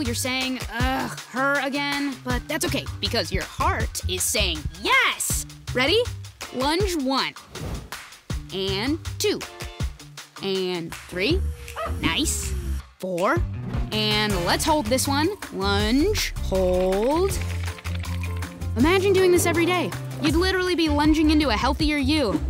you're saying, ugh, her again, but that's okay because your heart is saying yes. Ready? Lunge one, and two, and three. Nice. Four, and let's hold this one. Lunge, hold. Imagine doing this every day. You'd literally be lunging into a healthier you.